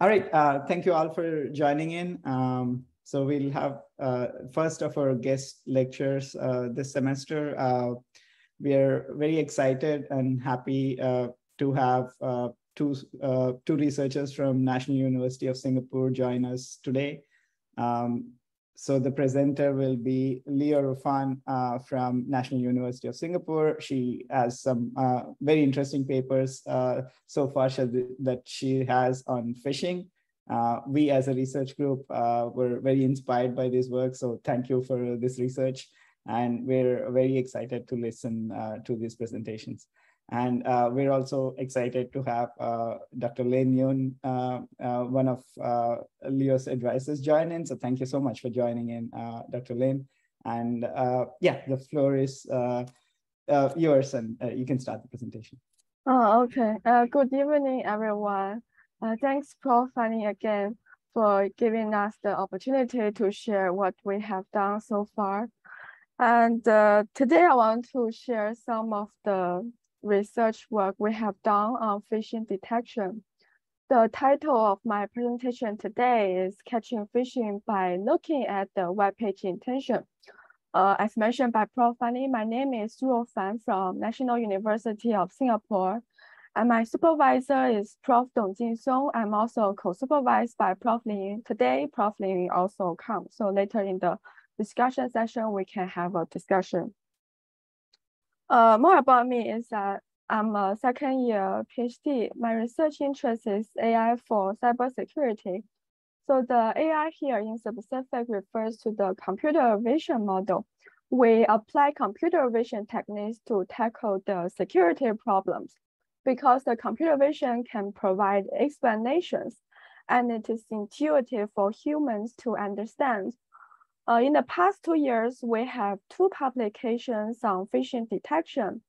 All right. Uh, thank you all for joining in. Um, so we'll have uh, first of our guest lectures uh, this semester. Uh, we are very excited and happy uh, to have uh, two, two researchers from National University of Singapore join us today. Um, so the presenter will be Liu Ruofan uh, from National University of Singapore. She has some uh, very interesting papers uh, so far that she has on phishing. Uh, we as a research group uh, were very inspired by this work. So thank you for this research. And we're very excited to listen uh, to these presentations. And uh, we're also excited to have uh, Dr. Lin Yun, uh, uh one of uh, Liu's advisors, join in. So thank you so much for joining in, uh, Dr. Lin. And yeah, the floor is yours and you can start the presentation. Oh, okay. good evening, everyone. thanks, Prof. Fanny, again for giving us the opportunity to share what we have done so far. And today I want to share some of the research work we have done on phishing detection. The title of my presentation today is Catching Phishing by Looking at the Web Page Intention. Uh, as mentioned by Prof. Fanny, my name is Ruofan from National University of Singapore. And my supervisor is Prof. Dong Jin Song. I'm also co-supervised by Prof. Lin. Today, Prof. Lin also comes. So later in the discussion session, we can have a discussion. Uh, more about me is that I'm a second year PhD. My research interest is AI for cybersecurity. So the AI here in specific refers to the computer vision model. We apply computer vision techniques to tackle the security problems because the computer vision can provide explanations and it is intuitive for humans to understand uh, in the past two years, we have two publications on phishing detection.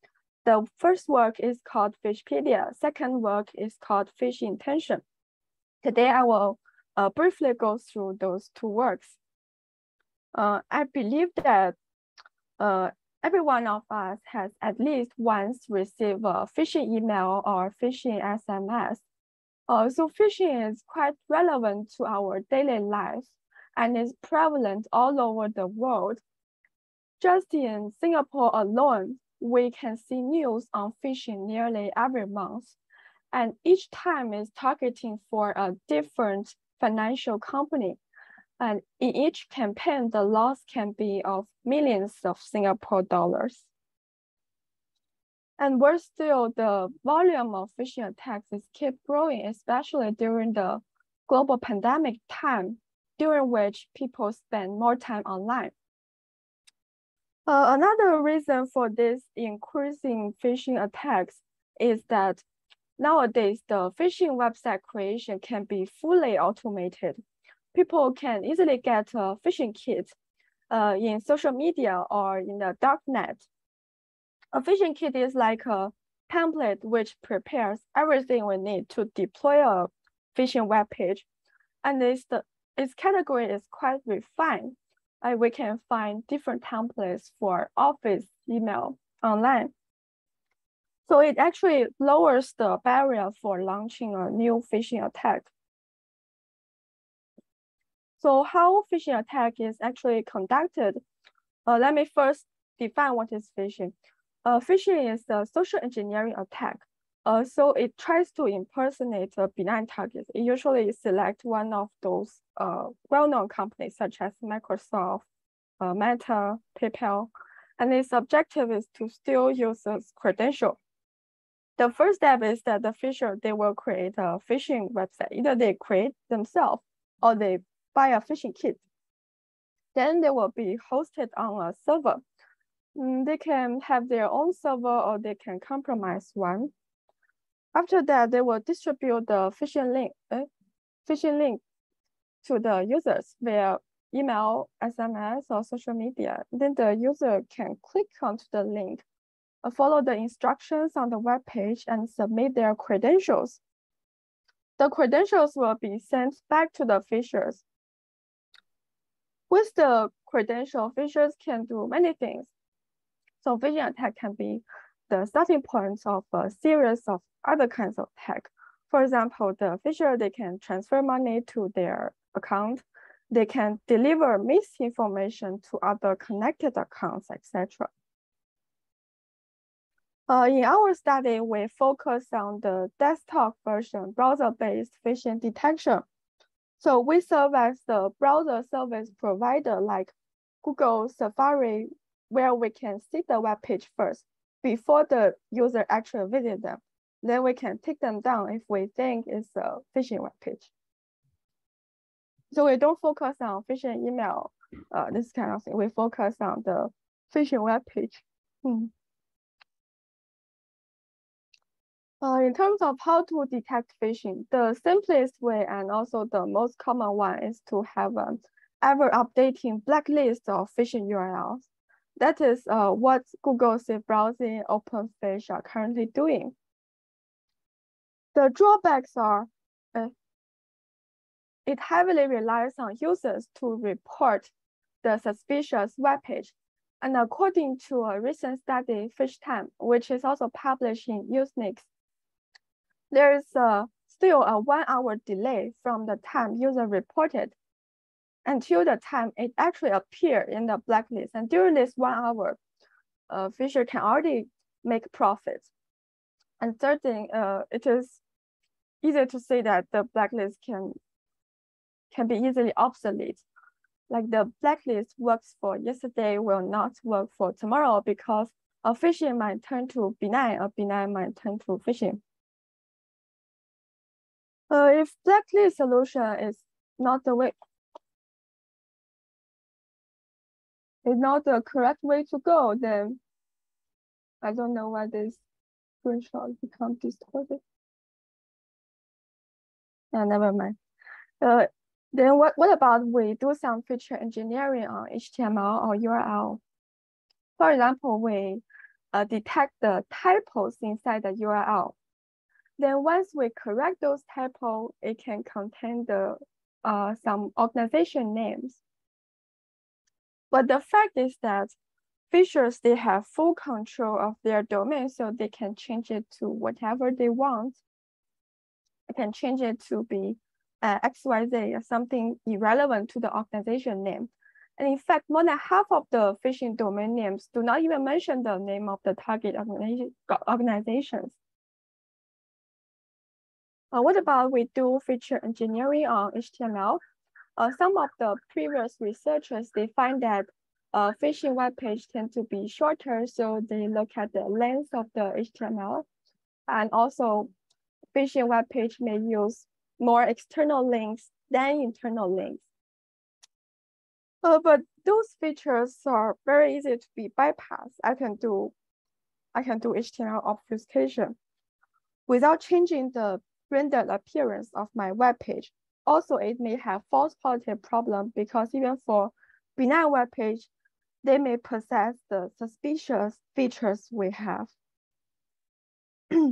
The first work is called Phishpedia. Second work is called PhishIntention. Today, I will uh, briefly go through those two works. Uh, I believe that uh, every one of us has at least once received a phishing email or phishing SMS. Uh, so phishing is quite relevant to our daily life and is prevalent all over the world. Just in Singapore alone, we can see news on phishing nearly every month. And each time is targeting for a different financial company. And in each campaign, the loss can be of millions of Singapore dollars. And worse still, the volume of phishing attacks is keep growing, especially during the global pandemic time during which people spend more time online. Uh, another reason for this increasing phishing attacks is that nowadays the phishing website creation can be fully automated. People can easily get a phishing kit uh, in social media or in the darknet. A phishing kit is like a template which prepares everything we need to deploy a phishing web page. And it's the its category is quite refined. Uh, we can find different templates for office email online. So it actually lowers the barrier for launching a new phishing attack. So how phishing attack is actually conducted? Uh, let me first define what is phishing. Uh, phishing is a social engineering attack uh, so it tries to impersonate a benign target. It usually select one of those uh, well-known companies such as Microsoft, uh, Meta, PayPal, and its objective is to steal users' credential. The first step is that the phisher, they will create a phishing website. Either they create themselves or they buy a phishing kit. Then they will be hosted on a server. Mm, they can have their own server or they can compromise one after that, they will distribute the phishing link, eh, phishing link to the users via email, SMS, or social media. Then the user can click onto the link, uh, follow the instructions on the web page, and submit their credentials. The credentials will be sent back to the phishers. With the credential, phishers can do many things. So phishing attack can be the starting point of a series of other kinds of tech. For example, the phisher, they can transfer money to their account. They can deliver misinformation to other connected accounts, etc. Uh, in our study, we focus on the desktop version browser-based phishing detection. So we serve as the browser service provider like Google Safari, where we can see the web page first before the user actually visit them. Then we can take them down if we think it's a phishing web page. So we don't focus on phishing email, uh, this kind of thing. We focus on the phishing web page. Hmm. Uh, in terms of how to detect phishing, the simplest way and also the most common one is to have an ever updating blacklist of phishing URLs. That is uh, what Google Safe Browsing OpenPhish are currently doing. The drawbacks are uh, it heavily relies on users to report the suspicious web page. And according to a recent study, PhishTime, which is also published in Usenix, there is a, still a one hour delay from the time user reported until the time it actually appeared in the blacklist. And during this one hour, uh, Phisher can already make profits. And third thing, uh, it is easy to say that the blacklist can can be easily obsolete. Like the blacklist works for yesterday will not work for tomorrow because a phishing might turn to benign, a benign might turn to phishing. Uh, if blacklist solution is not the way, is not the correct way to go, then I don't know why this screenshot become distorted. Yeah, never mind. Uh, then what, what about we do some feature engineering on HTML or URL? For example, we uh, detect the typos inside the URL. Then once we correct those typos, it can contain the uh, some organization names. But the fact is that phishers, they have full control of their domain, so they can change it to whatever they want. They can change it to be uh, XYZ, or something irrelevant to the organization name. And in fact, more than half of the phishing domain names do not even mention the name of the target organizations. Uh, what about we do feature engineering on HTML? Uh, some of the previous researchers, they find that uh, phishing web page tend to be shorter, so they look at the length of the HTML. And also, phishing web page may use more external links than internal links. Uh, but those features are very easy to be bypassed. I can do, I can do HTML obfuscation without changing the rendered appearance of my web page. Also, it may have false positive problem because even for benign web page, they may possess the suspicious features we have. uh,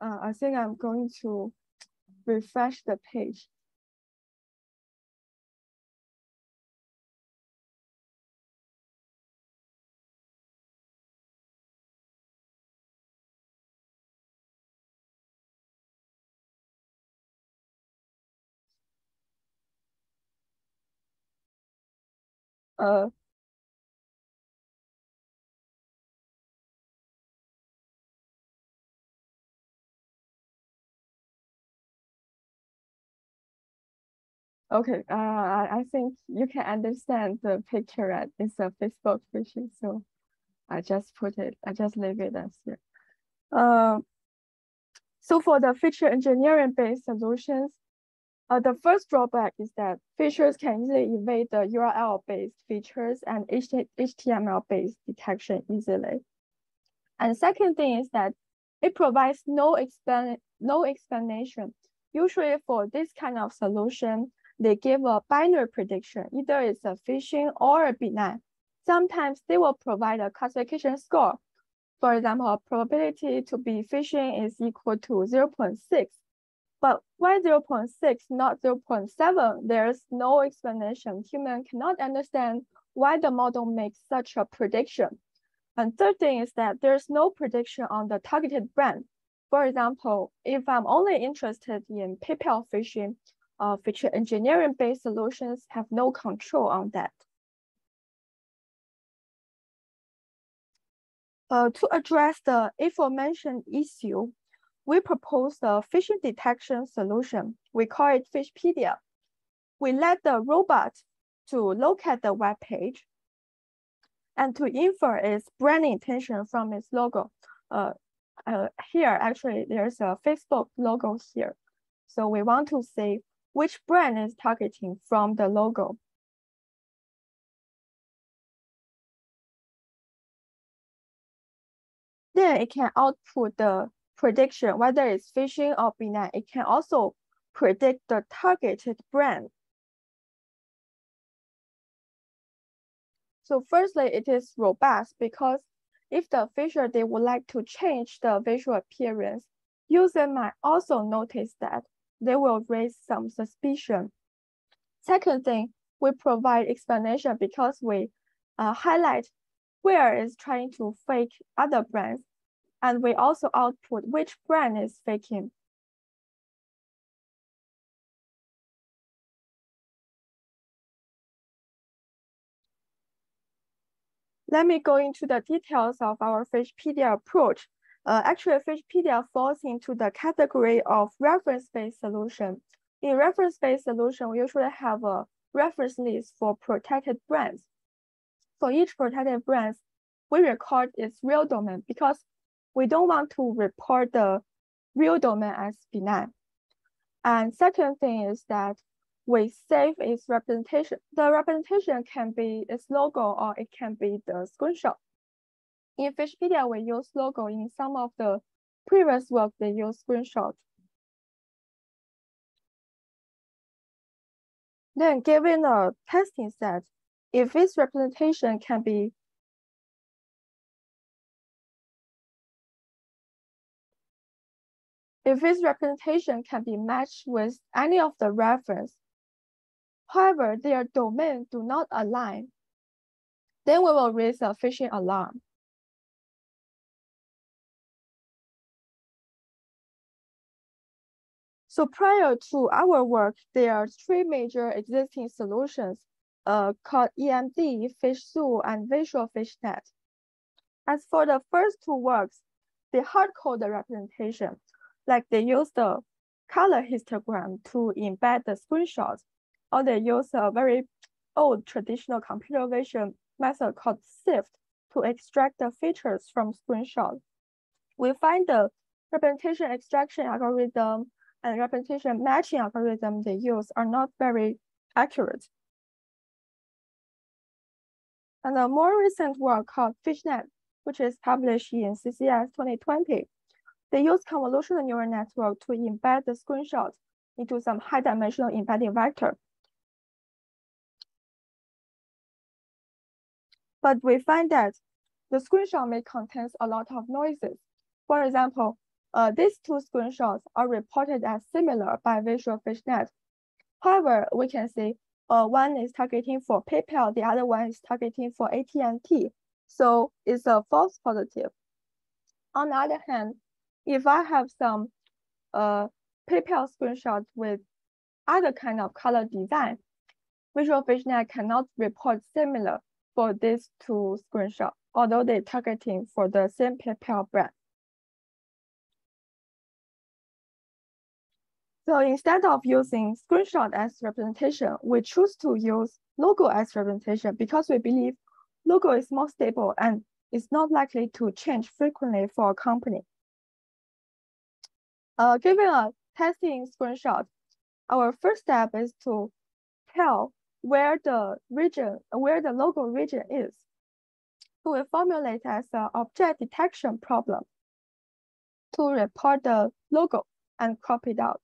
I think I'm going to refresh the page. Uh, Okay, uh, I think you can understand the picture it's a Facebook phishing, so I just put it, I just leave it as here. Uh, so for the feature engineering based solutions, uh, the first drawback is that features can easily evade the URL based features and HTML based detection easily. And second thing is that it provides no, explan no explanation. Usually for this kind of solution, they give a binary prediction, either it's a phishing or a benign. Sometimes they will provide a classification score. For example, probability to be phishing is equal to 0 0.6. But why 0 0.6, not 0 0.7? There's no explanation. Human cannot understand why the model makes such a prediction. And third thing is that there's no prediction on the targeted brand. For example, if I'm only interested in PayPal phishing, uh, feature engineering-based solutions have no control on that. Uh, to address the aforementioned issue, we propose a phishing detection solution. We call it Phishpedia. We let the robot to locate the web page and to infer its brand intention from its logo. Uh, uh, here, actually, there's a Facebook logo here. So we want to see which brand is targeting from the logo. Then it can output the prediction, whether it's phishing or benign. It can also predict the targeted brand. So firstly, it is robust because if the feature they would like to change the visual appearance, user might also notice that they will raise some suspicion. Second thing, we provide explanation because we uh, highlight where is trying to fake other brands, and we also output which brand is faking. Let me go into the details of our Phishpedia approach. Uh, actually, Phishpedia falls into the category of reference-based solution. In reference-based solution, we usually have a reference list for protected brands. For each protected brand, we record its real domain because we don't want to report the real domain as benign. And second thing is that we save its representation. The representation can be its logo or it can be the screenshot. In Phishpedia, we use logo. In some of the previous work, they use screenshot. Then given a testing set, if its representation can be if its representation can be matched with any of the reference, However, their domain do not align. Then we will raise a phishing alarm. So prior to our work, there are three major existing solutions uh, called EMD, PhishZoo, and Visual PhishNet. As for the first two works, they hard-code the representation, like they use the color histogram to embed the screenshots or they use a very old traditional computer vision method called SIFT to extract the features from screenshots. We find the representation extraction algorithm and representation matching algorithm they use are not very accurate. And a more recent work called PhishNet, which is published in CCS 2020, they use convolutional neural network to embed the screenshots into some high dimensional embedding vector but we find that the screenshot may contain a lot of noises. For example, uh, these two screenshots are reported as similar by Visual PhishNet. However, we can see uh, one is targeting for PayPal, the other one is targeting for AT&T. So it's a false positive. On the other hand, if I have some uh, PayPal screenshots with other kind of color design, Visual PhishNet cannot report similar for these two screenshots, although they're targeting for the same PayPal brand. So instead of using screenshot as representation, we choose to use logo as representation because we believe logo is more stable and is not likely to change frequently for a company. Uh, given a testing screenshot, our first step is to tell where the region, where the logo region is. So we formulate as an object detection problem to report the logo and crop it out.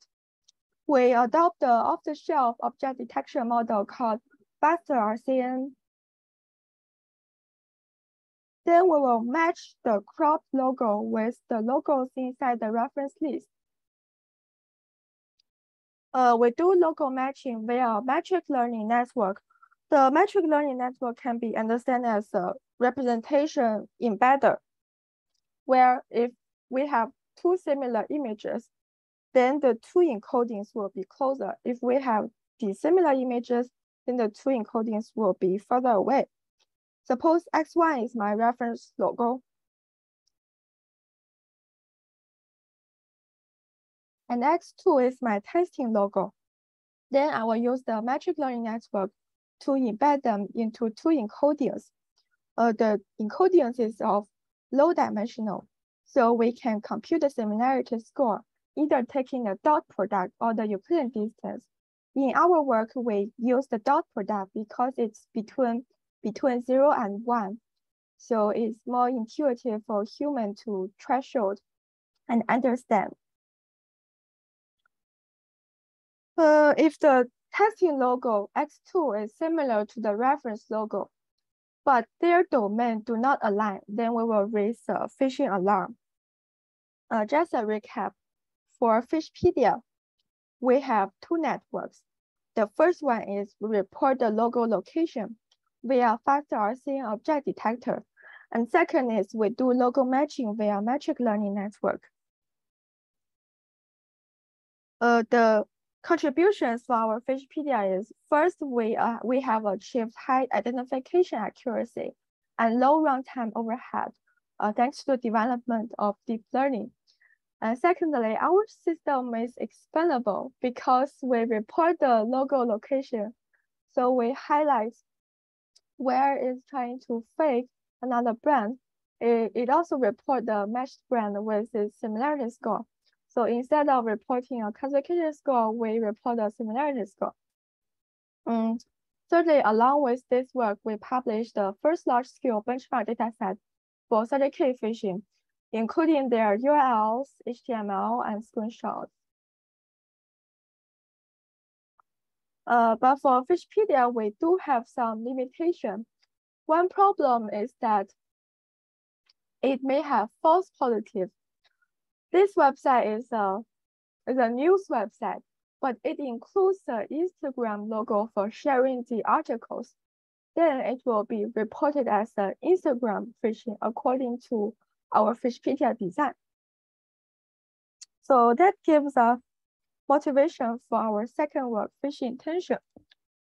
We adopt the off-the-shelf object detection model called Faster R-CNN. Then we will match the cropped logo with the logos inside the reference list uh, we do logo matching via metric learning network The metric learning network can be understood as a representation embedder, where if we have two similar images, then the two encodings will be closer. If we have dissimilar images, then the two encodings will be further away. Suppose X1 is my reference logo. And X2 is my testing logo. Then I will use the metric learning network to embed them into two encodings. Uh, the encodings is of low dimensional, so we can compute the similarity score, either taking the dot product or the Euclidean distance. In our work, we use the dot product because it's between, between zero and one. So it's more intuitive for human to threshold and understand. Uh, if the testing logo X2 is similar to the reference logo, but their domain do not align, then we will raise a phishing alarm. Uh, just a recap, for Phishpedia, we have two networks. The first one is we report the logo location via FastRC object detector. And second is we do logo matching via metric learning network. Uh, the contributions for our Phishpedia is first, we, uh, we have achieved high identification accuracy and low runtime overhead, uh, thanks to the development of deep learning. And secondly, our system is expandable because we report the logo location. So we highlight where it's trying to fake another brand. It, it also report the matched brand with its similarity score. So instead of reporting a classification score, we report a similarity score. Um, thirdly, along with this work, we published the first large-scale benchmark dataset for 30K phishing, including their URLs, HTML, and screenshots. Uh, but for Phishpedia, we do have some limitation. One problem is that it may have false positive this website is a, is a news website, but it includes the Instagram logo for sharing the articles. Then it will be reported as an Instagram phishing according to our Phishpedia design. So that gives us motivation for our second work, phishing intention.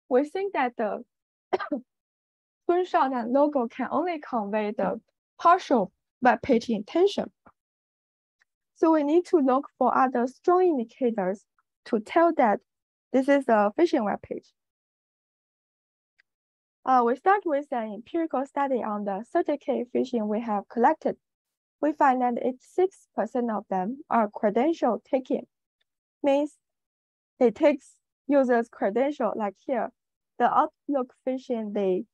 We think that the screenshot and logo can only convey the partial web page intention. So we need to look for other strong indicators to tell that this is a phishing web page. Uh, we start with an empirical study on the 30K phishing we have collected. We find that 86% of them are credential taking, means it takes users' credential, like here, the Outlook phishing, they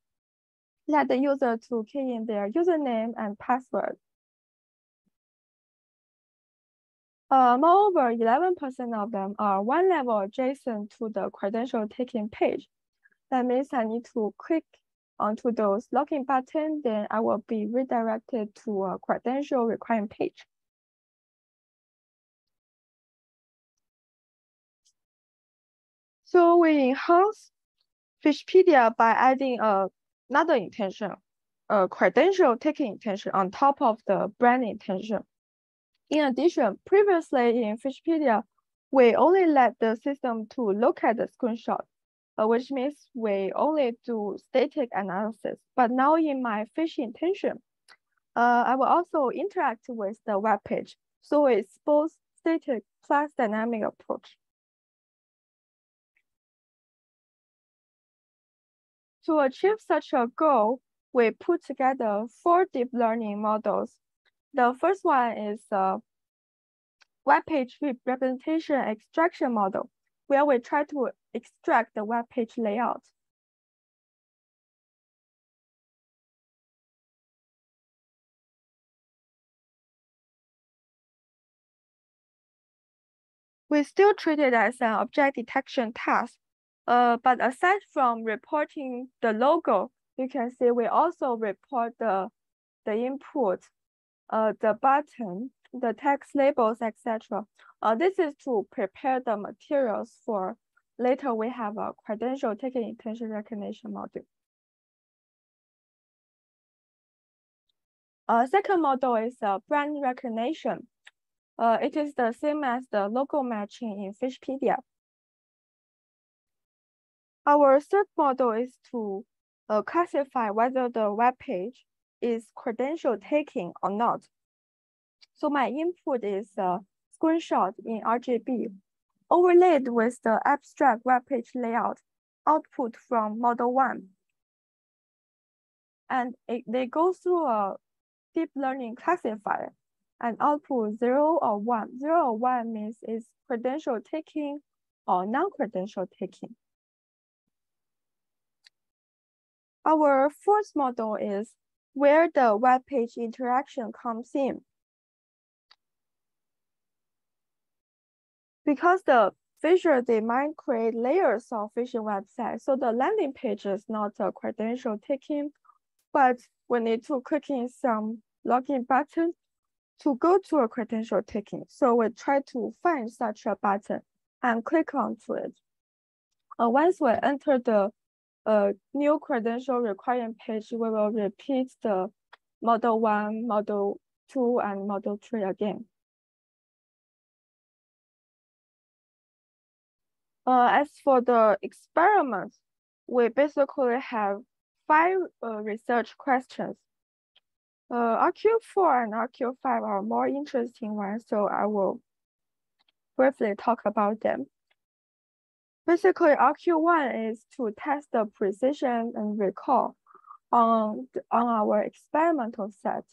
let the user to key in their username and password. Uh, moreover, 11% of them are one level adjacent to the credential taking page. That means I need to click onto those login button, then I will be redirected to a credential requiring page. So we enhance Phishpedia by adding another intention, a credential taking intention on top of the brand intention. In addition, previously in Phishpedia, we only let the system to look at the screenshot, uh, which means we only do static analysis. But now in my phishing intention, uh, I will also interact with the web page. So it's both static plus dynamic approach. To achieve such a goal, we put together four deep learning models the first one is a web page representation extraction model, where we try to extract the web page layout. We still treat it as an object detection task. Uh, but aside from reporting the logo, you can see we also report the, the input uh, the button, the text labels, etc. Uh, this is to prepare the materials for later we have a credential taking intention recognition module. A second model is uh, brand recognition. Uh, it is the same as the logo matching in Phishpedia. Our third model is to uh, classify whether the web page is credential taking or not. So my input is a screenshot in RGB overlaid with the abstract web page layout output from model one. And it, they go through a deep learning classifier and output zero or one. Zero or one means it's credential taking or non-credential taking. Our fourth model is where the web page interaction comes in. Because the Visual they might create layers of phishing websites. So the landing page is not a credential taking, but we need to click in some login button to go to a credential taking. So we try to find such a button and click onto it. Uh, once we enter the uh, new credential requirement page, we will repeat the model one, model two, and model three again. Uh, as for the experiments, we basically have five uh, research questions uh, RQ4 and RQ5 are more interesting ones, so I will briefly talk about them. Basically, RQ1 is to test the precision and recall on, on our experimental set.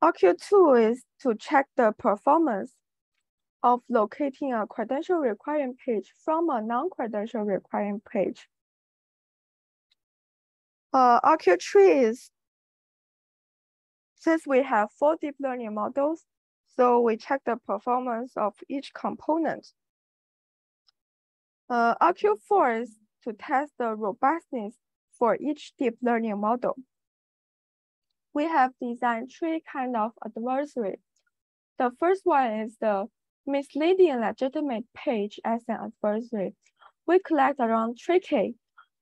RQ2 is to check the performance of locating a credential requiring page from a non-credential requiring page. Uh, RQ3 is, since we have four deep learning models, so we check the performance of each component. Uh, RQ4 is to test the robustness for each deep learning model. We have designed three kind of adversary. The first one is the misleading legitimate page as an adversary. We collect around 3K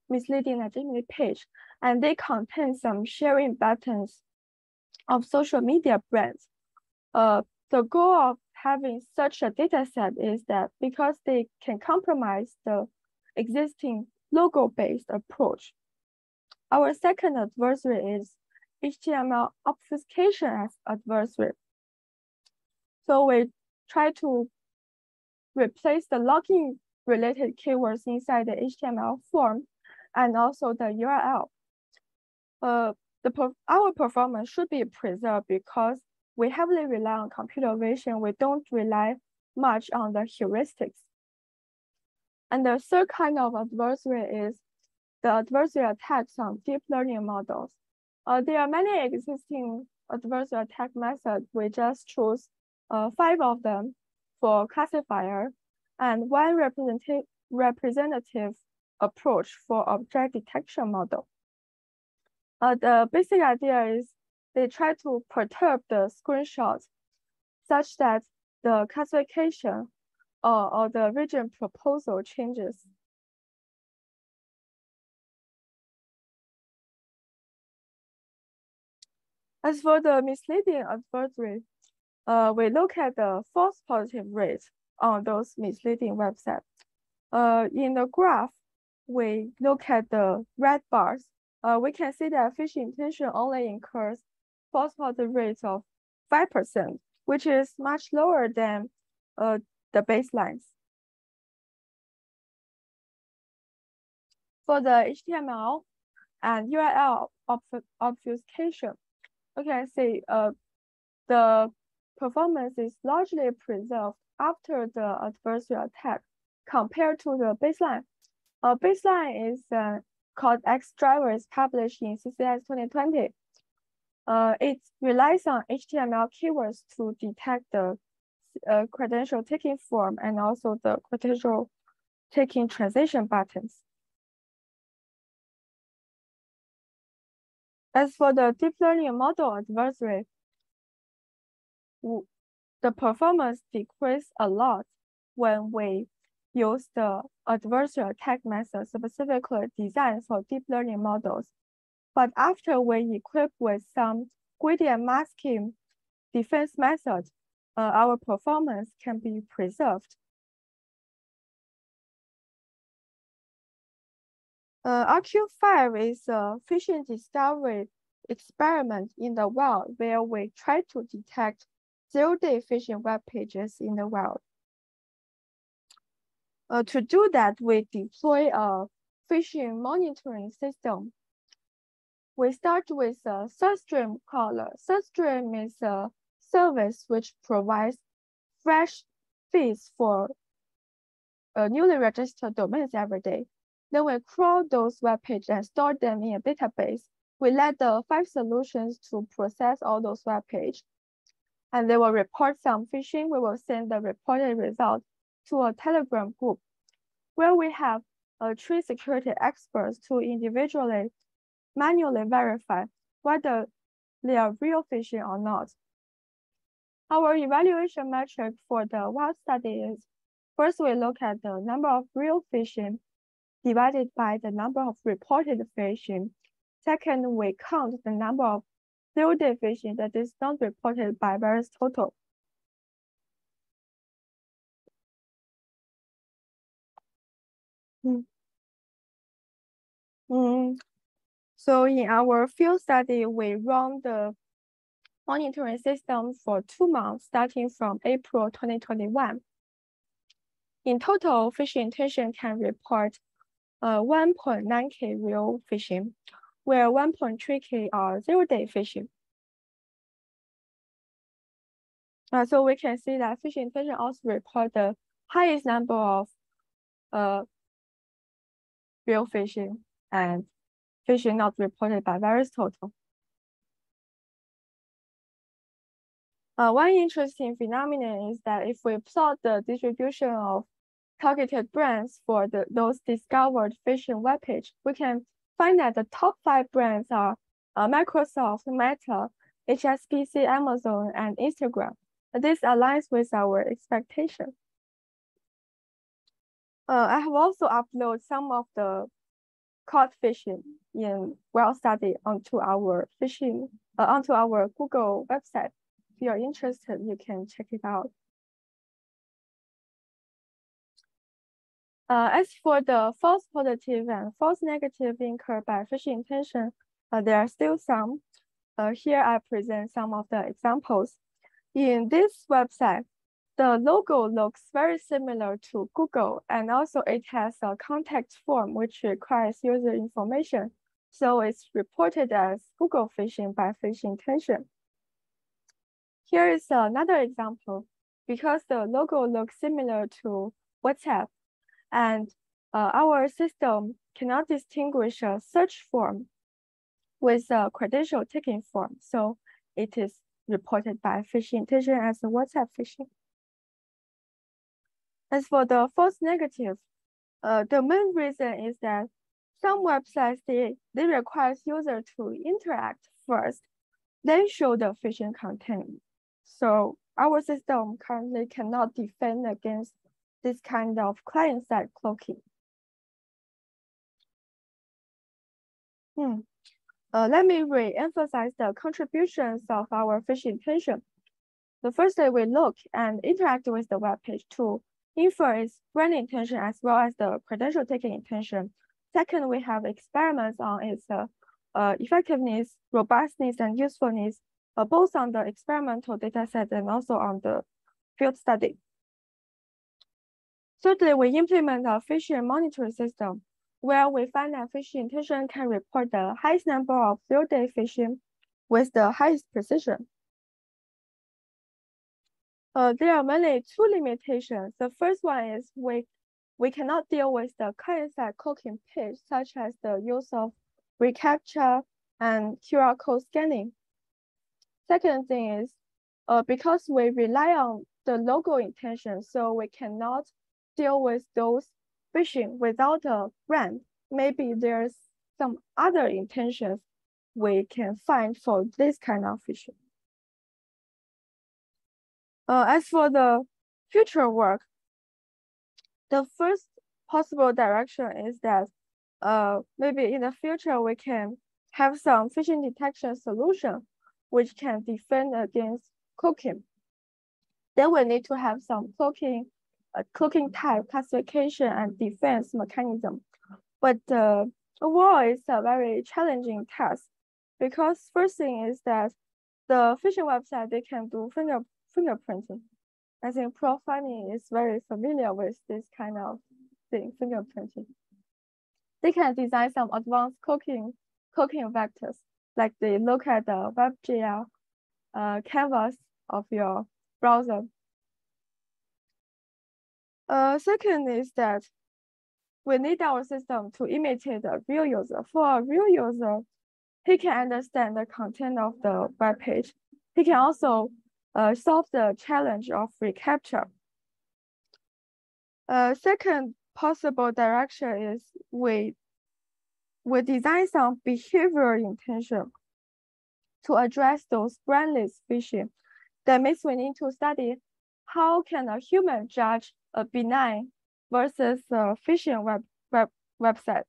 misleading legitimate page and they contain some sharing buttons of social media brands. Uh, the goal of having such a data set is that because they can compromise the existing logo-based approach. Our second adversary is HTML obfuscation as adversary. So we try to replace the login related keywords inside the HTML form and also the URL uh, the our performance should be preserved because we heavily rely on computer vision. We don't rely much on the heuristics. And the third kind of adversary is the adversary attacks on deep learning models. Uh, there are many existing adversary attack methods. We just choose uh, five of them for classifier and one representative, representative approach for object detection model. Uh, the basic idea is they try to perturb the screenshots such that the classification or, or the region proposal changes. As for the misleading adversary, uh, we look at the false positive rate on those misleading websites. Uh, in the graph, we look at the red bars uh, we can see that phishing intention only incurs false positive rate of 5%, which is much lower than uh, the baselines. For the HTML and URL obfuscation, we can see uh, the performance is largely preserved after the adversary attack compared to the baseline. A baseline is an called XDriver is published in CCS 2020. Uh, it relies on HTML keywords to detect the uh, credential taking form and also the credential taking transition buttons. As for the deep learning model adversary, the performance decreased a lot when we use the adversarial attack method specifically designed for deep learning models. But after we equip with some gradient masking defense method, uh, our performance can be preserved. Uh, RQ5 is a phishing discovery experiment in the wild where we try to detect zero-day phishing web pages in the wild. Uh, to do that, we deploy a phishing monitoring system. We start with a CertStream caller. CertStream is a service which provides fresh feeds for uh, newly registered domains every day. Then we crawl those web pages and store them in a database. We let the five solutions to process all those web pages. And they will report some phishing. We will send the reported result to a Telegram group where we have uh, three security experts to individually manually verify whether they are real phishing or not. Our evaluation metric for the wild study is first we look at the number of real phishing divided by the number of reported phishing. Second, we count the number of zero-day phishing that is not reported by VirusTotal. Mm. Mm. So in our field study, we run the monitoring system for two months, starting from April 2021. In total, phishing intention can report uh, 1.9K real phishing, where 1.3K are zero-day phishing. Uh, so we can see that phishing intention also report the highest number of uh, real phishing and phishing not reported by VirusTotal. Uh, one interesting phenomenon is that if we plot the distribution of targeted brands for the, those discovered phishing web page, we can find that the top five brands are uh, Microsoft, Meta, HSBC, Amazon, and Instagram. This aligns with our expectation. Uh, I have also uploaded some of the caught phishing in well study onto our phishing uh, onto our Google website. If you're interested, you can check it out. Uh, as for the false positive and false negative incurred by phishing intention, uh, there are still some. Uh, here I present some of the examples. In this website, the logo looks very similar to Google, and also it has a contact form which requires user information. So it's reported as Google phishing by phishing intention. Here is another example. Because the logo looks similar to WhatsApp, and uh, our system cannot distinguish a search form with a credential taking form. So it is reported by phishing intention as a WhatsApp phishing. As for the false negative, uh, the main reason is that some websites, they, they require user to interact first, then show the phishing content. So our system currently cannot defend against this kind of client-side cloaking. Hmm. Uh, let me re-emphasize the contributions of our phishing intention. The first day we look and interact with the web page to infer its brand intention as well as the credential taking intention. Second, we have experiments on its uh, uh, effectiveness, robustness, and usefulness, uh, both on the experimental data set and also on the field study. Thirdly, we implement a phishing monitoring system where we find that phishing intention can report the highest number of zero-day phishing with the highest precision. Uh, there are mainly two limitations. The first one is we, we cannot deal with the client-side cloaking pitch, such as the use of reCAPTCHA and QR code scanning. Second thing is, uh, because we rely on the logo intention, so we cannot deal with those phishing without a brand. Maybe there's some other intentions we can find for this kind of phishing. Uh, as for the future work, the first possible direction is that uh, maybe in the future we can have some phishing detection solution which can defend against cloaking. Then we need to have some cloaking, uh, cloaking type classification and defense mechanism. But uh, overall, it's a very challenging task because first thing is that the phishing website, they can do finger, fingerprinting. I think Prof. Phani is very familiar with this kind of thing, fingerprinting. They can design some advanced cloaking, cloaking vectors, like they look at the WebGL uh, canvas of your browser. Uh, second is that we need our system to imitate a real user. For a real user, he can understand the content of the web page. He can also uh, solve the challenge of reCAPTCHA. Uh, second possible direction is we, we design some behavioral intention to address those brandless phishing. That means we need to study how can a human judge a benign versus a phishing web, web website.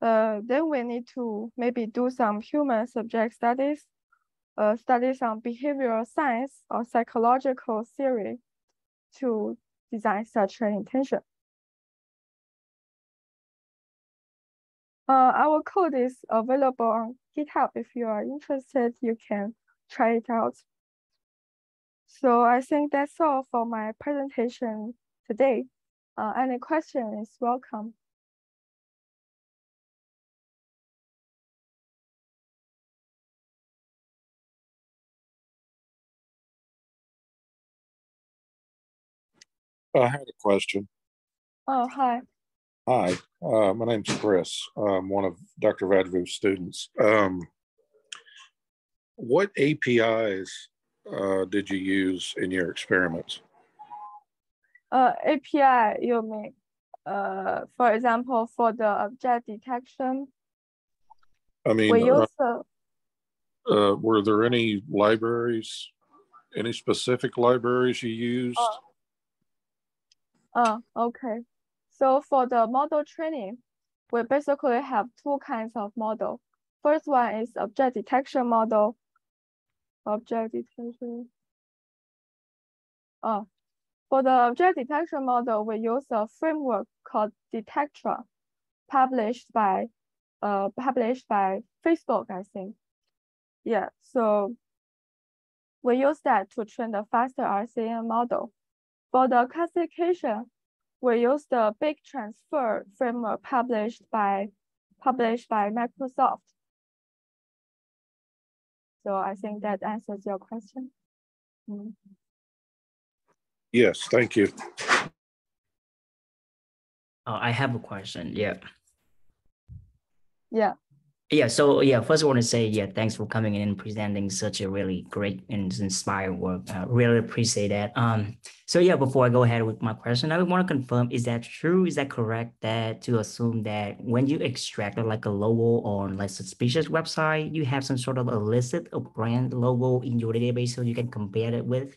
Uh, then we need to maybe do some human subject studies, uh, study some behavioral science or psychological theory to design such an intention. Uh, our code is available on GitHub. If you are interested, you can try it out. So I think that's all for my presentation today. Uh, any question is welcome. I had a question. Oh, hi. Hi, uh, my name's Chris. I'm one of Dr. Vadrevu's students. Um, what APIs uh, did you use in your experiments? Uh, API, you mean, uh, for example, for the object detection? I mean, we use uh, uh, were there any libraries, any specific libraries you used? Oh, okay. So for the model training, we basically have two kinds of model. First one is object detection model. Object detection. Oh, for the object detection model, we use a framework called Detectron, published by uh published by Facebook, I think. Yeah, so we use that to train the Faster R-CNN model. For the classification, we use the big transfer framework published by published by Microsoft. So I think that answers your question. Mm. Yes, thank you. Uh, I have a question. Yeah. Yeah. Yeah, so yeah, first I want to say yeah, thanks for coming in and presenting such a really great and inspired work. I really appreciate that. Um, so yeah, before I go ahead with my question, I want to confirm: is that true? Is that correct? That to assume that when you extract like a logo on like suspicious website, you have some sort of illicit or brand logo in your database so you can compare it with.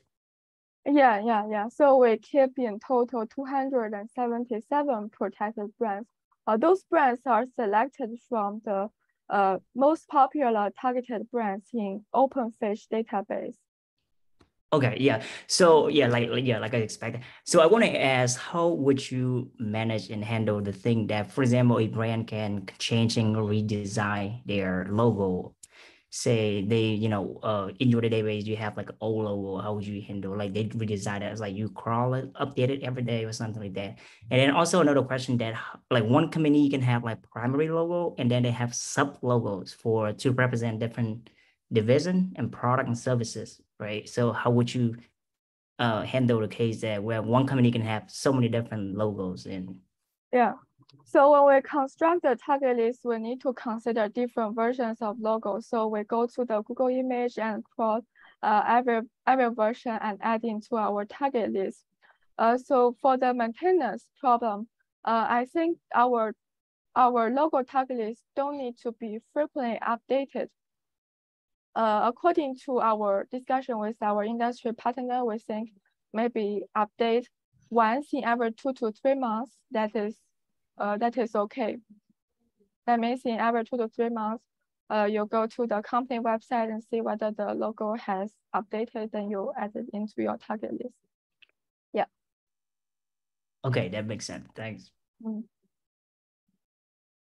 Yeah, yeah, yeah. So we keep in total 277 protected brands. Uh, those brands are selected from the uh, most popular targeted brands in OpenPhish database. Okay, yeah. So yeah, like yeah, like I expected. So I want to ask, how would you manage and handle the thing that, for example, a brand can change and redesign their logo say they, you know, uh, in your database, you have like old logo, how would you handle, like they redesign it as like you crawl it, update it every day or something like that. And then also another question that like one company can have like primary logo and then they have sub logos for to represent different division and product and services, right? So how would you uh, handle the case that where one company can have so many different logos and yeah so when we construct the target list, we need to consider different versions of logo. So we go to the Google image and crawl uh, every, every version and add into our target list. Uh, so for the maintenance problem, uh, I think our, our logo target list don't need to be frequently updated. Uh, according to our discussion with our industry partner, we think maybe update once in every two to three months, that is, uh, that is okay. That means in every two to three months, uh, you go to the company website and see whether the logo has updated, then you add it into your target list. Yeah. Okay, that makes sense. Thanks. Mm.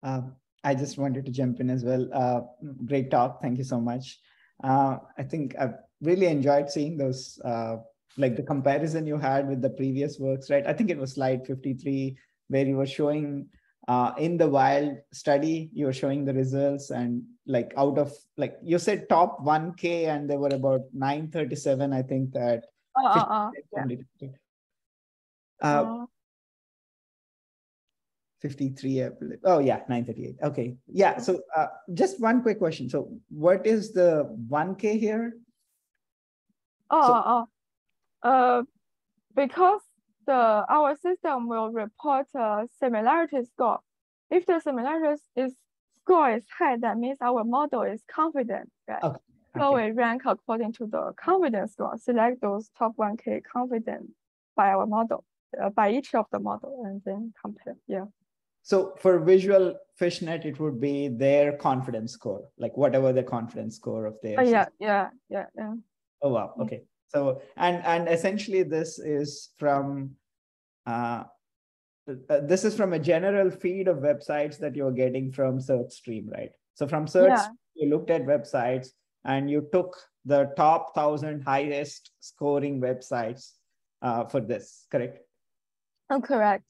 Uh, I just wanted to jump in as well. Uh, great talk. Thank you so much. Uh, I think I've really enjoyed seeing those, uh, like the comparison you had with the previous works, right? I think it was slide 53, where you were showing uh, in the wild study, you were showing the results and like out of, like you said top 1K and there were about 937, I think that. Uh, uh, uh, yeah. Uh, 53 I believe. oh yeah 938 okay yeah so uh, just one quick question so what is the 1k here oh so, oh uh because the our system will report a similarity score if the similarity is score is high that means our model is confident right okay. so okay. we rank according to the confidence score select those top 1k confident by our model uh, by each of the model and then compare yeah so for visual fishnet, it would be their confidence score, like whatever the confidence score of theirs. Oh, yeah, yeah, yeah, yeah. Oh wow. Okay. So and and essentially this is from uh, uh, this is from a general feed of websites that you're getting from CertStream right? So from Search, yeah. you looked at websites and you took the top thousand highest scoring websites uh, for this, correct? Oh, correct.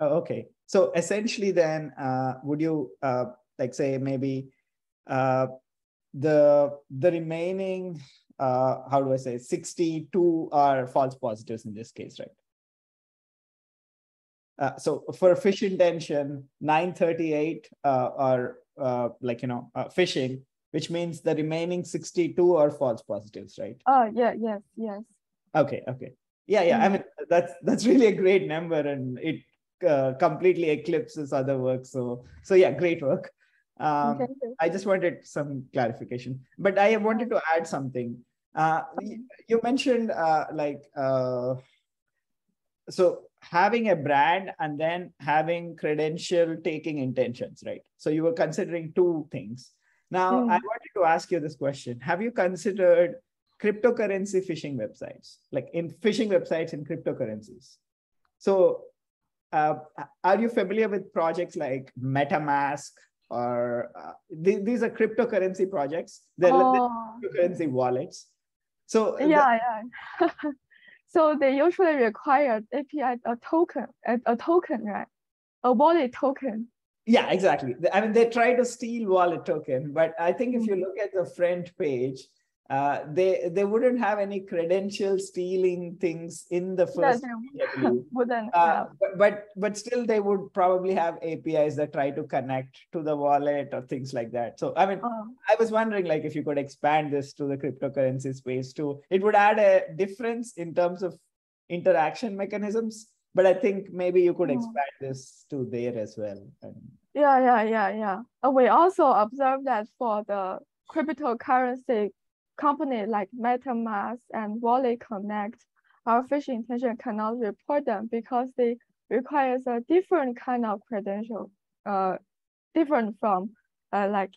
Oh, okay. So essentially, then, uh, would you uh, like say maybe uh, the the remaining uh, how do I say 62 are false positives in this case, right? Uh, so for PhishIntention, 938 uh, are uh, like you know uh, phishing, which means the remaining 62 are false positives, right? Oh yeah, yes, yes. Okay, okay, yeah, yeah. Mm. I mean that's that's really a great number, and it uh, completely eclipses other work. So, so yeah, great work. Um, okay. I just wanted some clarification, but I wanted to add something. Uh, you mentioned uh, like uh, so having a brand and then having credential taking intentions, right? So you were considering two things. Now mm. I wanted to ask you this question: Have you considered cryptocurrency phishing websites, like in phishing websites in cryptocurrencies? So uh, are you familiar with projects like MetaMask or uh, th- these are cryptocurrency projects? They're, oh. cryptocurrency wallets. So yeah, the- yeah. so they usually require API a token, a, a token, right? A wallet token. Yeah, exactly. I mean, they try to steal wallet token, but I think if you mm. look at the front page, uh, they they wouldn't have any credential stealing things in the first wouldn't uh, but, but, but still they would probably have apis that try to connect to the wallet or things like that. So i mean uh, i was wondering like if you could expand this to the cryptocurrency space too. It would add a difference in terms of interaction mechanisms but i think maybe you could hmm. expand this to there as well and, yeah yeah yeah yeah. Uh, we also observed that for the cryptocurrency companies like MetaMask and Wallet Connect, our PhishIntention cannot report them because they requires a different kind of credential, uh, different from uh, like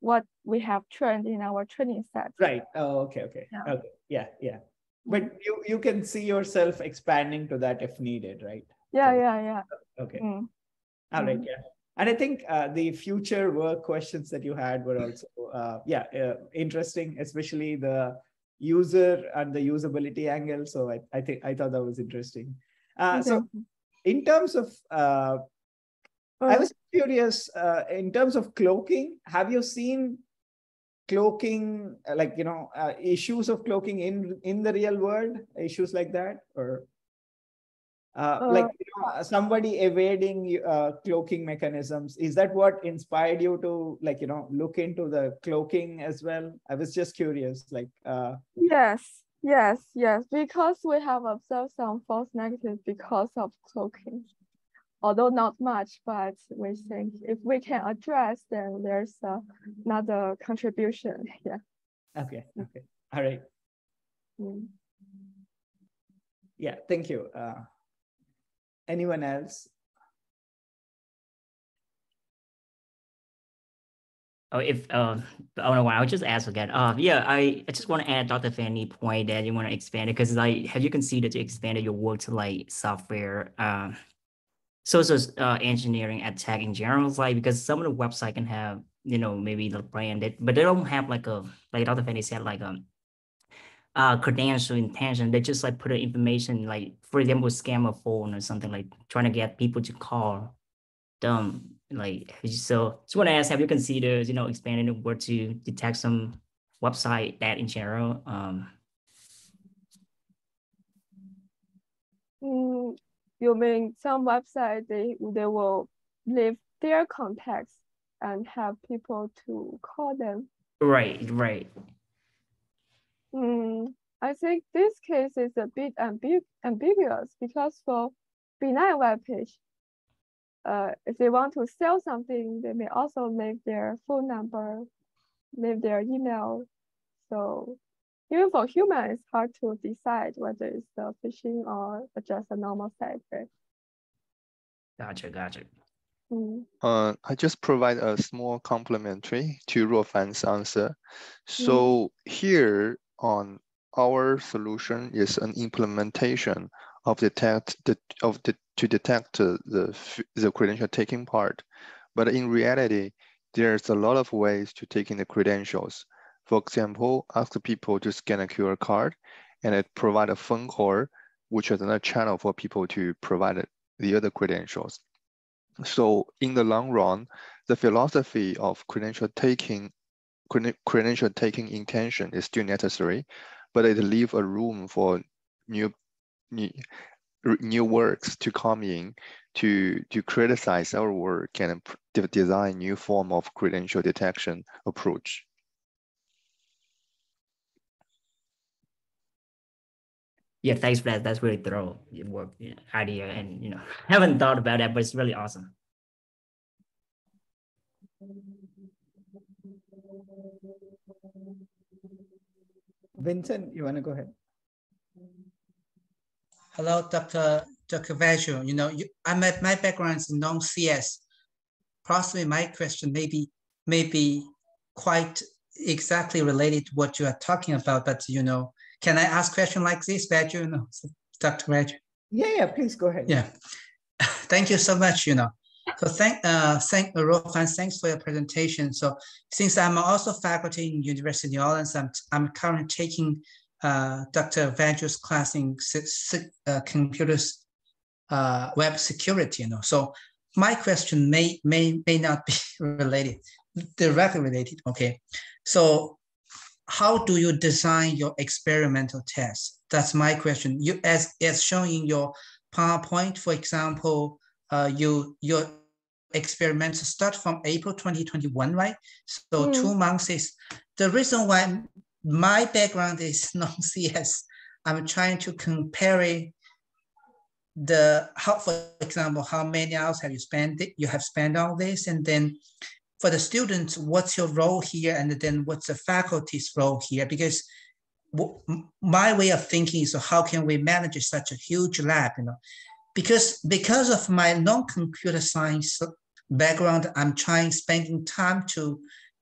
what we have trained in our training set. Right. Oh, okay, okay. Yeah. Okay. Yeah, yeah. But you you can see yourself expanding to that if needed, right? Yeah, so, yeah, yeah. Okay. Mm. All right, mm. yeah and i think uh, the future work questions that you had were also uh, yeah uh, interesting especially the user and the usability angle. So i, I think i thought that was interesting. Uh, okay. so in terms of uh, i was curious uh, in terms of cloaking have you seen cloaking like you know issues of cloaking in in the real world? Issues like that or uh, uh, like you know, somebody evading uh, cloaking mechanisms is that what inspired you to like you know look into the cloaking as well? I was just curious like uh yes yes yes because we have observed some false negatives because of cloaking. Although not much but we think if we can address then there's uh, another contribution yeah. Okay okay. All right. Mm. yeah thank you. Uh anyone else? Oh, if uh, I don't know why I'll just ask again. Uh, yeah, I, I just want to add Dr. Phani point that you want to expand it because like have you considered to expand your work to like software, um, social uh, engineering at tech in general? Like because some of the website can have you know maybe the branded, but they don't have like a like Dr. Phani said like a um, uh credential intention. They just like put the information like for example scam a phone or something like trying to get people to call them like so just want to ask have you considered you know expanding the word to detect some website that in general um? Mm, you mean some website they they will leave their contacts and have people to call them? Right right mm, i think this case is a bit ambi ambiguous because for benign web page uh, if they want to sell something, they may also leave their phone number, leave their email. So even for human, it's hard to decide whether it's a phishing or just a normal site. Right? Gotcha, gotcha. Mm. Uh, I just provide a small complementary to Ruofan's answer. So mm. here on our solution is an implementation of detect the of the to detect the the credential taking part, but in reality, there's a lot of ways to take in the credentials. For example, ask people to scan a QR card, and it provide a phone call, which is another channel for people to provide the other credentials. So in the long run, the philosophy of credential taking credential taking intention is still necessary, but it leave a room for new new, new works to come in to to criticize our work and design new form of credential detection approach. Yeah, thanks for that. That's really thorough work idea, and you know, haven't thought about that, but it's really awesome. Vincent, you want to go ahead? Hello, Dr. Dr. Vajul. You know, you, I'm at my background is non-CS. Possibly my question may be, may be quite exactly related to what you are talking about, but you know, can I ask a question like this, Vajul? No, Dr. Vajul? Yeah, yeah, please go ahead. Yeah. Thank you so much, you know. So thank, uh, thank, uh, Ruofan, thanks for your presentation. So since I'm also faculty in University of New Orleans, I'm, I'm currently taking uh, Dr. Vajul's class in uh, computers uh, web security. You know, so my question may may may not be related, directly related. Okay, so how do you design your experimental tests? That's my question. You as as shown in your PowerPoint, for example, uh, you your experiments start from April 2021, right? So mm. two months is the reason why my background is non-CS. I'm trying to compare the how, for example, how many hours have you spent you have spent on this, and then for the students, what's your role here, and then what's the faculty's role here? Because my way of thinking is how can we manage such a huge lab, you know? Because because of my non-computer science background, I'm trying spending time to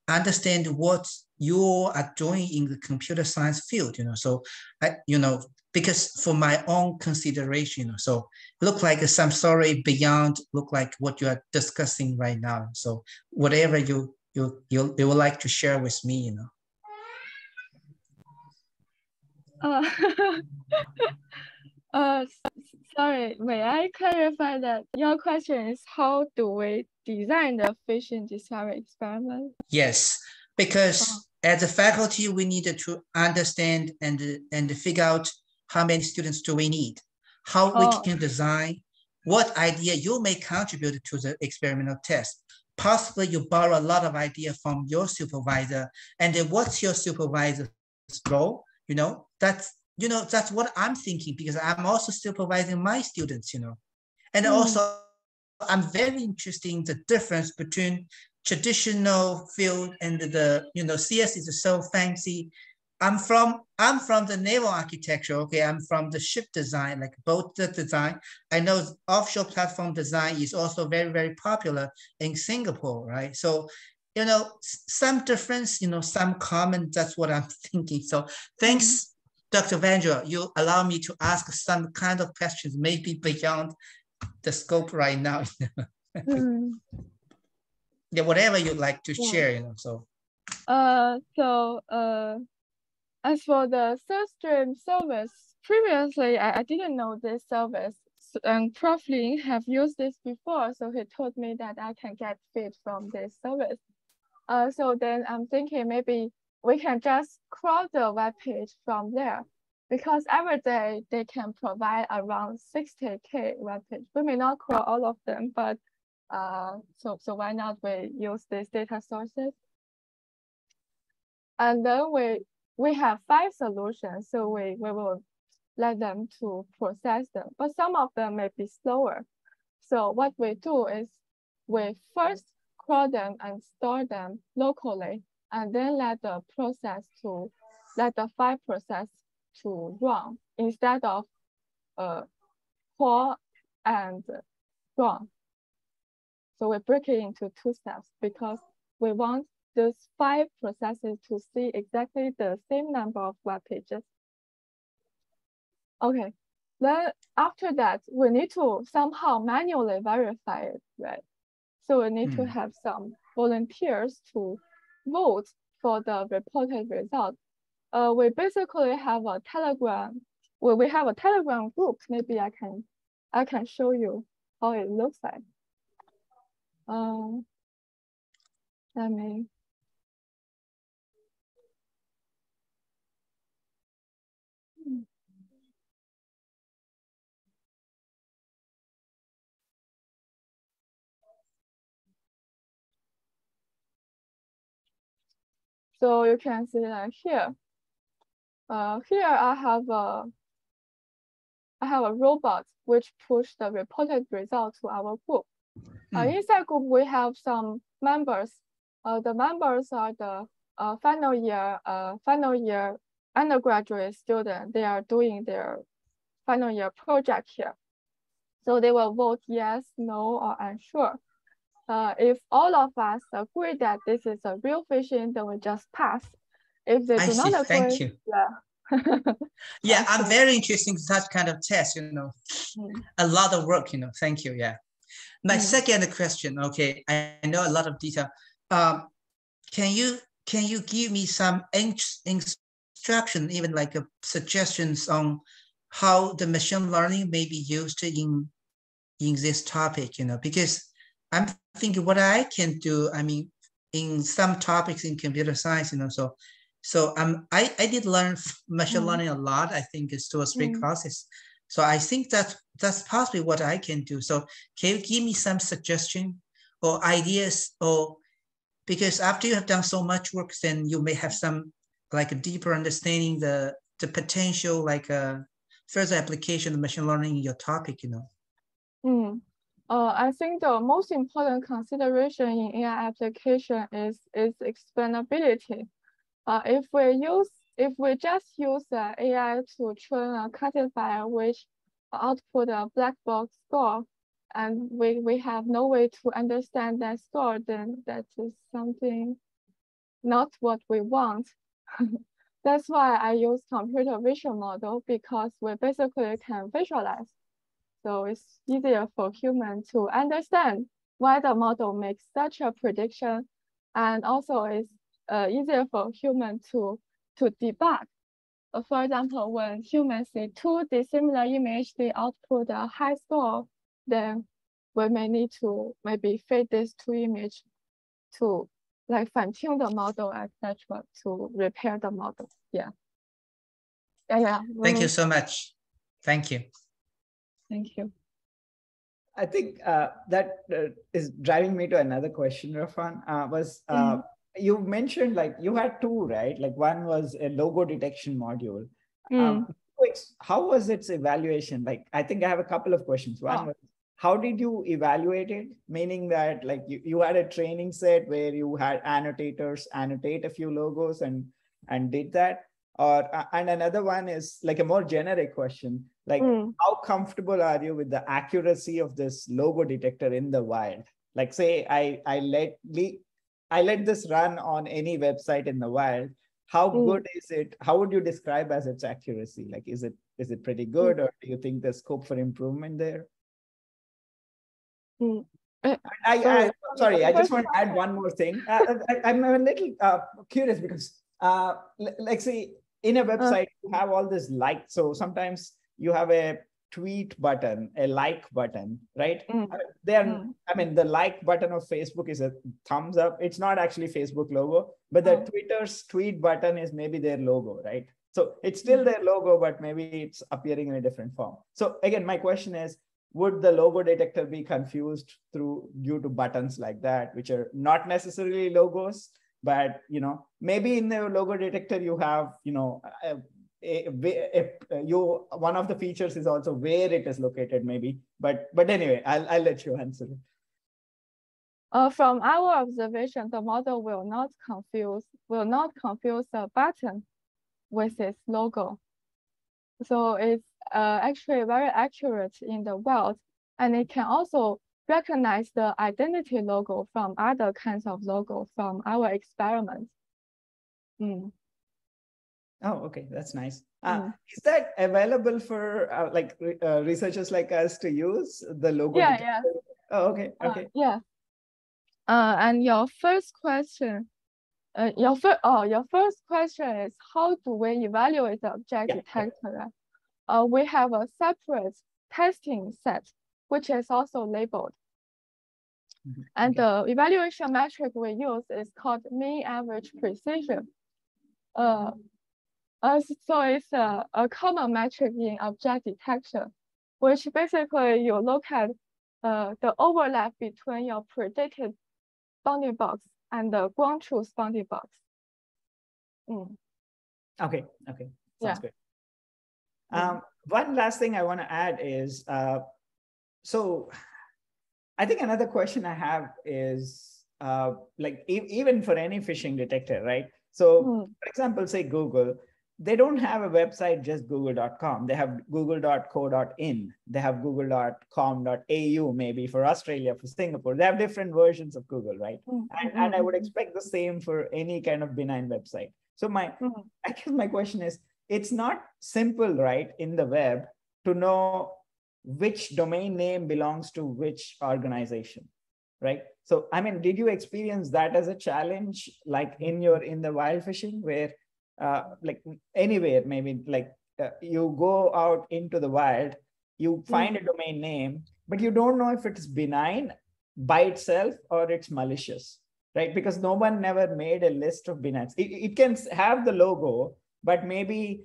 understand what you are doing in the computer science field, you know. So I, you know, because for my own consideration, you know, so look like some story beyond look like what you are discussing right now. So whatever you you you, you would like to share with me, you know. Uh, uh, sorry, may I clarify that your question is how do we design the phishing discovery experiment? Yes, because oh as a faculty, we need to understand and, and figure out how many students do we need, how oh. we can design, what idea you may contribute to the experimental test. Possibly you borrow a lot of idea from your supervisor and then what's your supervisor's role? You know, that's, you know, that's what I'm thinking because I'm also supervising my students, you know. And mm. also I'm very interested in the difference between traditional field and the, you know, CS is so fancy. I'm from I'm from the naval architecture. Okay, I'm from the ship design, like boat design. I know offshore platform design is also very very popular in Singapore, right? So, you know, some difference, you know, some common. That's what I'm thinking. So, thanks, mm -hmm. Dr. Vandra. You allow me to ask some kind of questions, maybe beyond the scope right now. mm. Yeah, whatever you'd like to yeah. share, you know. So. Uh, so uh as for the CertStream service, previously I, I didn't know this service and Prof. Lin have used this before, so he told me that I can get feed from this service. Uh, so then I'm thinking maybe we can just crawl the web page from there because every day they can provide around 60k web page. We may not crawl all of them, but uh, so so why not we use these data sources? And then we we have five solutions, so we, we will let them to process them, but some of them may be slower. So what we do is we first crawl them and store them locally, and then let the process to, let the file process to run instead of uh, crawl and run. So we break it into two steps because we want those five processes to see exactly the same number of web pages. Okay, then after that, we need to somehow manually verify it, right? So we need mm. to hmm. have some volunteers to vote for the reported result. Uh, we basically have a Telegram. Well, we have a Telegram group. Maybe I can, I can show you how it looks like. Um, let me So you can see that here. Uh, here I have a I have a robot which push the reported result to our group. Mm. Uh, hmm. inside group we have some members. Uh, the members are the uh, final year uh, final year undergraduate student. They are doing their final year project here. So they will vote yes, no, or unsure. Uh, if all of us agree that this is a real phishing, then we just pass. If they I do see. not agree, thank you. Yeah. yeah, I'm very interested in such kind of test, you know, mm. a lot of work, you know, thank you, yeah. My mm. second question, okay, I know a lot of detail. Um, can you can you give me some instruction, even like a suggestions on how the machine learning may be used in in this topic, you know, because I'm thinking what I can do. I mean, in some topics in computer science, you know, so so um, I, I did learn machine mm. learning a lot. I think it's two or three mm. classes. So I think that that's possibly what I can do. So can you give me some suggestion or ideas or because after you have done so much work, then you may have some like a deeper understanding the the potential like a uh, further application of machine learning in your topic, you know. Mm. Uh, I think the most important consideration in AI application is is explainability. Uh, if we use if we just use uh, AI to train a classifier which output a black box score, and we, we have no way to understand that score, then that is something not what we want. That's why I use computer vision model because we basically can visualize so it's easier for human to understand why the model makes such a prediction. And also it's uh, easier for human to, to debug. Uh, for example, when humans see two dissimilar images, they output a high score, then we may need to maybe fit these two images to like fine tune the model, etc., to repair the model. Yeah. Yeah, yeah. Thank you so much. Thank you. Thank you. I think uh, that uh, is driving me to another question, Ruofan. Uh, was uh, mm. you mentioned like you had two, right? Like one was a logo detection module. Mm. Um, how was its evaluation? Like, I think I have a couple of questions. One oh. was, how did you evaluate it? Meaning that like you, you had a training set where you had annotators annotate a few logos and and did that, or uh, and another one is like a more generic question like Mm. how comfortable are you with the accuracy of this logo detector in the wild like say i i let le- i let this run on any website in the wild how Mm. good is it how would you describe as its accuracy like is it is it pretty good or do you think there's scope for improvement there Mm. Uh, I, I, sorry. sorry, I just want to add one more thing. Uh, I, am a little uh, curious because, uh, l- like, say, in a website, you have all this like. So sometimes you have a tweet button, a like button, right? Mm. Uh, Then, Mm. I mean, the like button of Facebook is a thumbs up. It's not actually Facebook logo, but the Mm. Twitter's tweet button is maybe their logo, right? So it's still Mm. their logo, but maybe it's appearing in a different form. So again, my question is, would the logo detector be confused through due to buttons like that which are not necessarily logos but you know maybe in the logo detector you have you know a, a, a- a- you one of the features is also where it is located maybe. But but anyway i'll, I'll let you answer it. Uh, from our observation, the model will not confuse will not confuse the button with its logo. So it's uh, actually very accurate in the wild, and it can also recognize the identity logo from other kinds of logo from our experiments. Mm. oh okay that's nice uh, Mm. is that available for uh, like uh, researchers like us to use the logo Yeah, yeah. oh okay Uh, okay yeah. Uh, and your first question, uh, your first, oh, your first question is how do we evaluate the object Yeah, detector? Uh, we have a separate testing set, which is also labeled. Mhm, And the evaluation metric we use is called mean average precision. Uh, uh, so it's a, a common metric in object detection, which basically you look at uh, the overlap between your predicted bounding box and the ground truth bounding box. Mm. Okay, okay, Yeah. sounds good. Mhm. Um, one last thing I want to add is, uh, so I think another question I have is, uh, like e- even for any phishing detector, right? So, Mm. for example, say Google, they don't have a website just google.com. They have google.co.in. They have google.com.au maybe for Australia, for Singapore. They have different versions of Google, right? Mm, And, and I would mm, expect the same for any kind of benign website. So my mm. I guess my question is it's not simple, right, in the web to know which domain name belongs to which organization, right? So, I mean, did you experience that as a challenge, like in your in the wild phishing, where, uh, like anywhere, maybe like uh, you go out into the wild, you find a domain name, but you don't know if it's benign by itself or it's malicious right? Because no one never made a list of benigns. It, it can have the logo, but maybe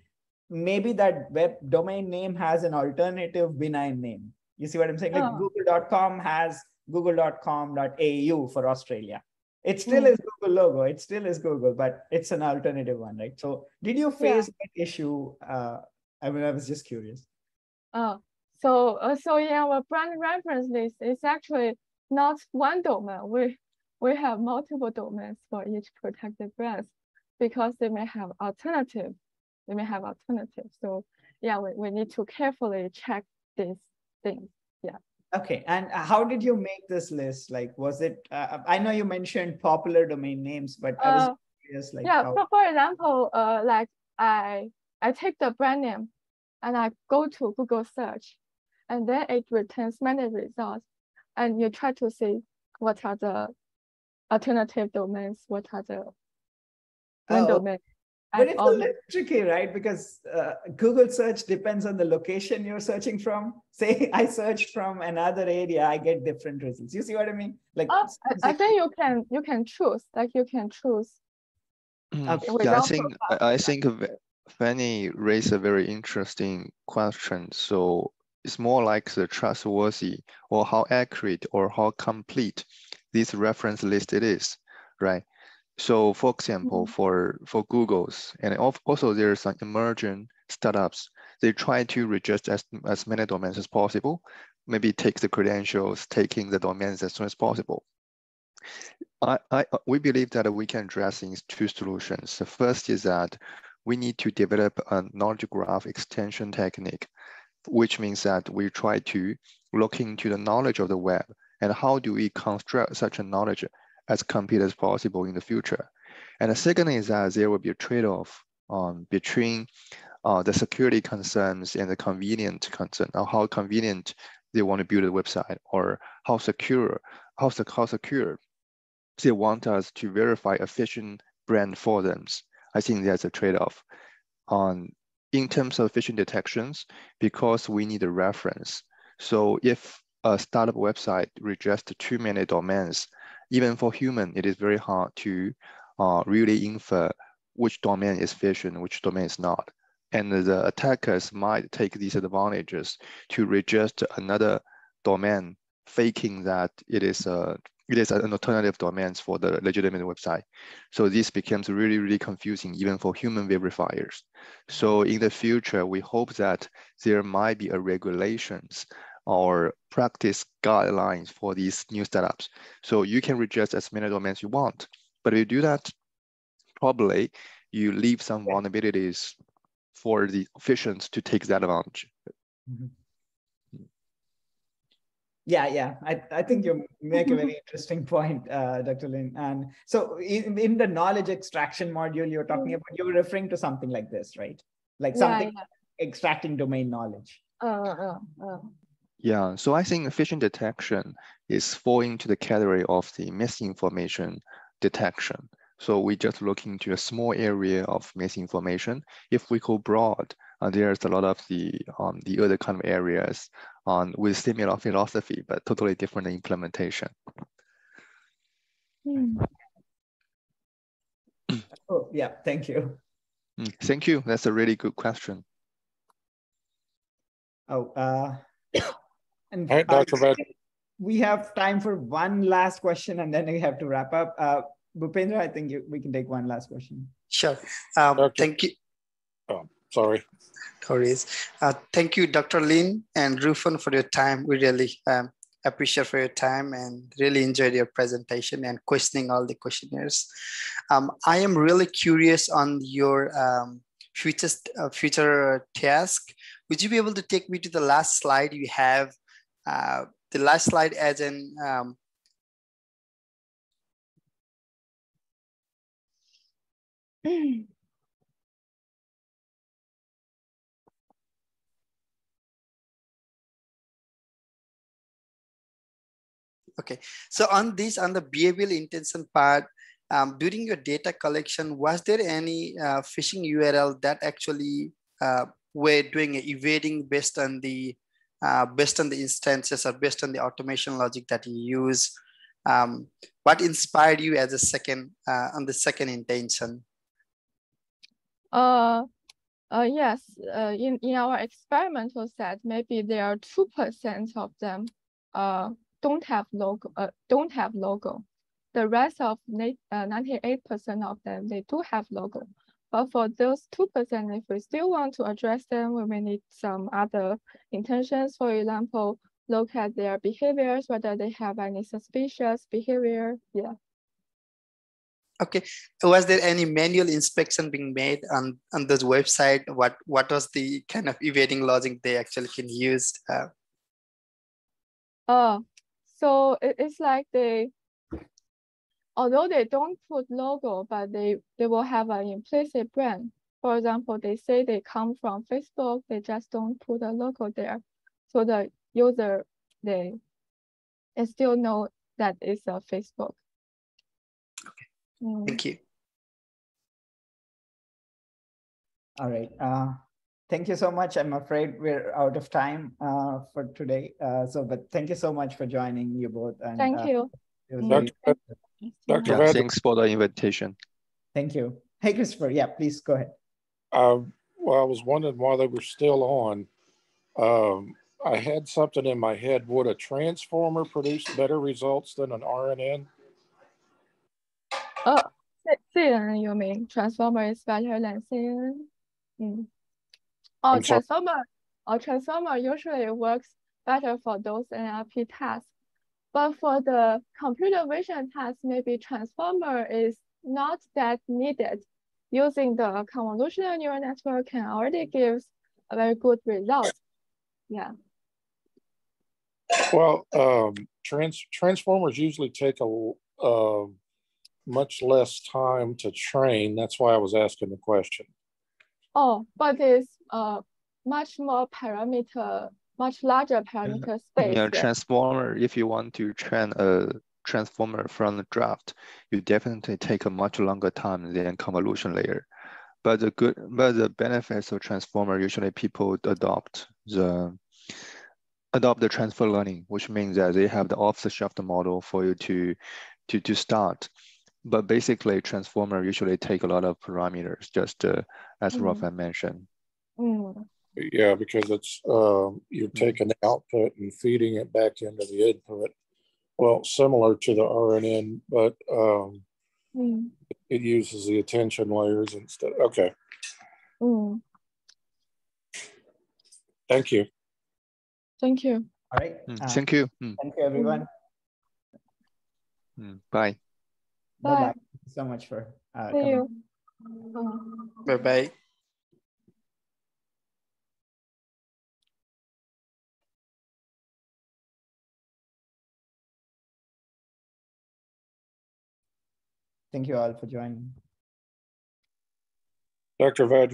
maybe that web domain name has an alternative benign name. You see what I'm saying? Like Oh. google.com has google.com.au for Australia. It still Mm. is Google logo. It still is Google, but it's an alternative one, right? So did you face that issue? Uh, I mean, I was just curious. Uh, so, uh, so in our brand reference list, it's actually not one domain. We we have multiple domains for each protected brand because they may have alternative. They may have alternative. So yeah, we, we need to carefully check these things. Yeah. Okay, and uh, how did you make this list? Like, was it? Uh, I know you mentioned popular domain names, but I was Uh, curious, like, yeah, how, for, example, uh, like I I take the brand name and I go to Google search and then it returns many results and you try to see what are the alternative domains, what are the Oh, domain. But and it's a little tricky, right? Because uh, Google search depends on the location you're searching from. Say I searched from another area, I get different results. You see what I mean? Like, Oh, I, I think you can you can choose like you can choose. Mm, Okay. Yeah, I think I I think Phani raised a very interesting question. So it's more like the trustworthy or how accurate or how complete this reference list it is, right? So for example, Mhm. for for Google's and al- also there's some emerging startups, they try to register as, as many domains as possible, maybe take the credentials, taking the domains as soon as possible. I, I, we believe that we can address in two solutions. The first is that we need to develop a knowledge graph extension technique, which means that we try to look into the knowledge of the web and how do we construct such a knowledge as complete as possible in the future. And the second is that there will be a trade-off um, between uh, the security concerns and the convenient concern, or how convenient they want to build a website, or how secure, how, how secure they want us to verify efficient brand for them. I think there's a trade-off. On in terms of phishing detections, because we need a reference. So if a startup website rejects too many domains, even for human, it is very hard to uh, really infer which domain is phishing, which domain is not. And the attackers might take these advantages to register another domain, faking that it is a it is an alternative domains for the legitimate website. So this becomes really, really confusing even for human verifiers. So in the future, we hope that there might be a regulations or practice guidelines for these new startups. So you can reject as many domains you want, but if you do that, probably you leave some vulnerabilities for the officials to take that advantage. Mm -hmm. Yeah, yeah, I, I think you make a very interesting point, uh, Dr. Lin. And so in, in, the knowledge extraction module you're talking about, you're referring to something like this, right? Like something yeah, yeah. extracting domain knowledge. Uh, uh, uh. Yeah, so I think phishing detection is falling to the category of the misinformation detection. So we just look into a small area of misinformation. If we go broad, uh, there's a lot of the um, the other kind of areas on with similar philosophy, but totally different implementation. Hmm. oh, yeah, thank you. Hmm, thank you. That's a really good question. Oh, uh, and Hi, Dr. Uh, we have time for one last question and then we have to wrap up. Uh, Bhupendra, I think you, we can take one last question. Sure. Um, thank you. Oh, sorry. Torres. Uh, thank you, Dr. Lin and Ruofan for your time. We really um, appreciate for your time and really enjoyed your presentation and questioning all the questionnaires. Um, I am really curious on your um, future, uh, future task. Would you be able to take me to the last slide you have? Uh, the last slide as in um, Okay, so on this, on the behavioral intention part, um, during your data collection, was there any uh, phishing URL that actually uh, were doing evading based on the uh, based on the instances or based on the automation logic that you use? Um, what inspired you as a second uh, on the second intention? Uh, uh, yes, uh, in, in our experimental set, maybe there are 2% of them uh, don't have logo, uh, don't have logo. The rest of 98% uh, of them, they do have logo. But for those 2%, if we still want to address them, we may need some other intentions. For example, look at their behaviors, whether they have any suspicious behavior. Yeah. Okay. Was there any manual inspection being made on, on this website? What what was the kind of evading logic they actually can use? Uh, oh, so it's like they, although they don't put logo, but they, they will have an implicit brand. For example, they say they come from Facebook, they just don't put a logo there. So the user, they, they still know that it's a Facebook. Okay, mm. thank you. All right. Uh, thank you so much. I'm afraid we're out of time uh, for today. Uh, so, but thank you so much for joining you both. And, thank uh, you. Dr. Dr. Yeah, thanks for the invitation. Thank you. Hey, Christopher. Yeah, please go ahead. Um, well, I was wondering why they were still on. Um, I had something in my head. Would a transformer produce better results than an RNN? Oh, CNN, you mean transformer is better than CNN? Mm. Oh, transformer, or transformer usually works better for those NLP tasks. But for the computer vision task, maybe transformer is not that needed using the convolutional neural network can already give a very good result. Yeah. Well, um, trans transformers usually take a uh, much less time to train. That's why I was asking the question. Oh, but it's uh much more parameter, much larger parameter space. Yeah, transformer. If you want to train a transformer from the draft, you definitely take a much longer time than convolution layer. But the good, but the benefits of transformer usually people adopt the adopt the transfer learning, which means that they have the off-the-shelf model for you to to to start. But basically, transformer usually take a lot of parameters, just uh, as mm. Ruofan mentioned. Mm. Yeah, because it's um, you're taking the output and feeding it back into the input. Well, similar to the RNN, but um, mm. it uses the attention layers instead. Okay. Mm. Thank you. Thank you. All right. Uh, thank you. Thank you, everyone. Bye. Bye. Bye. Thank you so much for uh, coming. Bye bye. Thank you all for joining. Dr. Vad